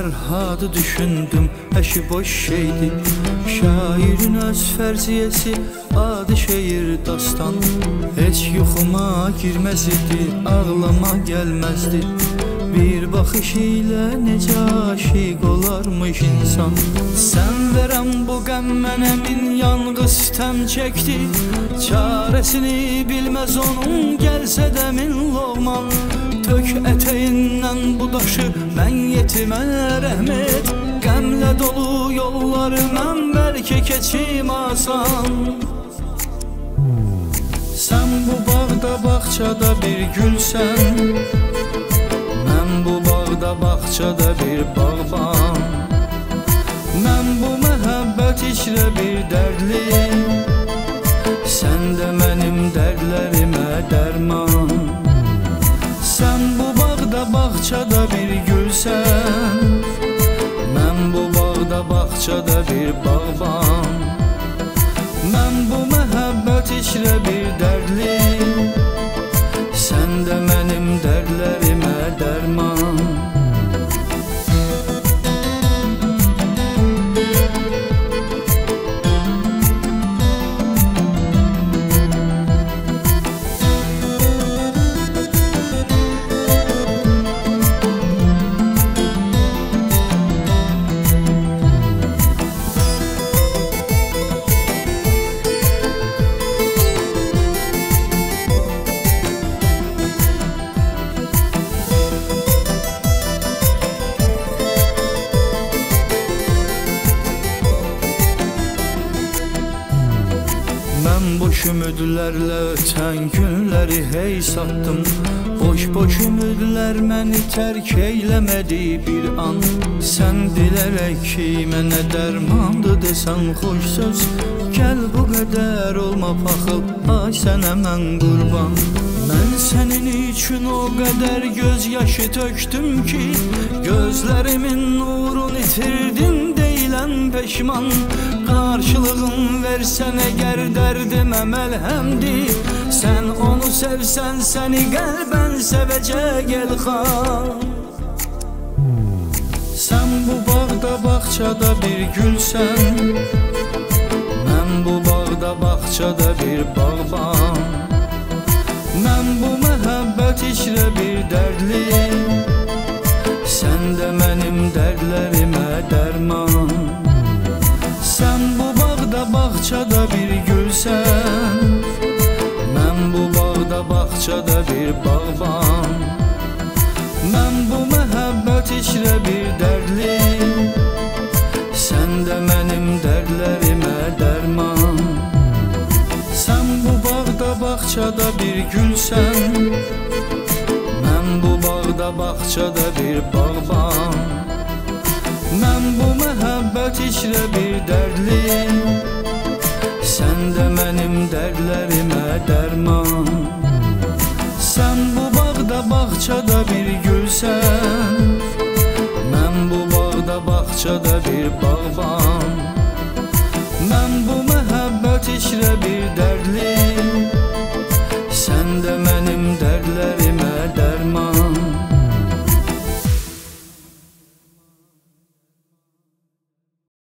Fərhadı düşündüm, əşi boş şeydi. Şairin öz fərziyəsi, adı şeir dastan. Heç yuxuma girməz idi, ağlama gəlməzdi Bir baxış ilə necə aşiq olarmış insan. Sən verən bu qəm mənə min yanğız təm çəkdi Çarəsini bilməz onun gəlsə də min loğman Tök ətəyindən bu daşı mən yetimə rəhmət Qəmlə dolu yolları mən bəlkə keçim asan Sən bu bağda bağçada bir gülsən bağda, bağçada bir bağban. Mən bu məhəbbət içrə bir dərdli Sən də mənim dərdlərimə dərman. Sən bu bağda, bağçada bir gülsən. Mən bu bağda, bağçada bir bağban. Mən bu məhəbbət içrə bir dərdli boş ümidlərlə ötən günləri hey satdım Boş-boş ümidlər məni tərk eyləmədi bir an. Sən dilərək ki, mənə dərmandı desən xoş söz. Gəl bu qədər olma paxıl, ay sənə mən qurban Mən sənin üçün o qədər göz yaşı töktüm ki Gözlərimin nurunu itirdim deyilən peşman Qarşılığın versən əgər dərdimə məlhəmdir Sən onu sevsən səni qəlbən sevəcək elxan Sən bu bağda bağçada bir gülsən Mən bu bağda bağçada bir bağban. Mən bu məhəbbət içrə bir dərdli bağçada bir gülsən. Mən bu bağda, bağçada bir bağban. Mən bu məhəbbət içrə bir dərdli Sən də mənim dərdlərimə dərman. Sən bu bağda, bağçada bir gülsən. Mən bu bağda, bağçada bir bağban. Mən bu məhəbbət içrə bir dərdli benim dertlerime derman. Sen bu bağda bahçada bir gülsen. Ben bu bağda bahçada bir bağban. Ben bu mehabbet içre bir dertli